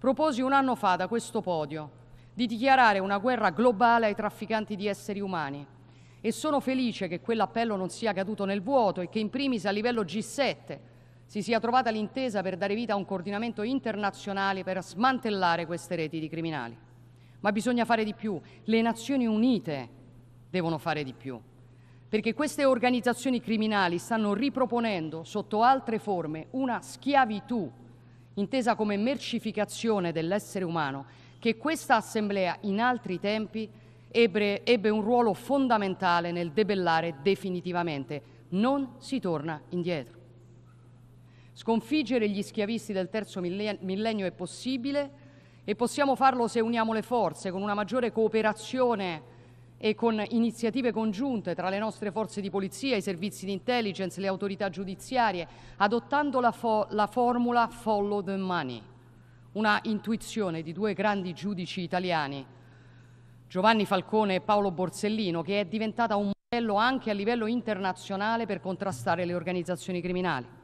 proposi un anno fa da questo podio di dichiarare una guerra globale ai trafficanti di esseri umani. E sono felice che quell'appello non sia caduto nel vuoto e che in primis a livello G7 si sia trovata l'intesa per dare vita a un coordinamento internazionale per smantellare queste reti di criminali. Ma bisogna fare di più, le Nazioni Unite devono fare di più, perché queste organizzazioni criminali stanno riproponendo sotto altre forme una schiavitù intesa come mercificazione dell'essere umano che questa Assemblea in altri tempi ebbe, ebbe un ruolo fondamentale nel debellare definitivamente. Non si torna indietro. Sconfiggere gli schiavisti del terzo millennio è possibile e possiamo farlo se uniamo le forze con una maggiore cooperazione e con iniziative congiunte tra le nostre forze di polizia, i servizi di intelligence, le autorità giudiziarie, adottando la, fo la formula follow the money una intuizione di due grandi giudici italiani, Giovanni Falcone e Paolo Borsellino, che è diventata un modello anche a livello internazionale per contrastare le organizzazioni criminali.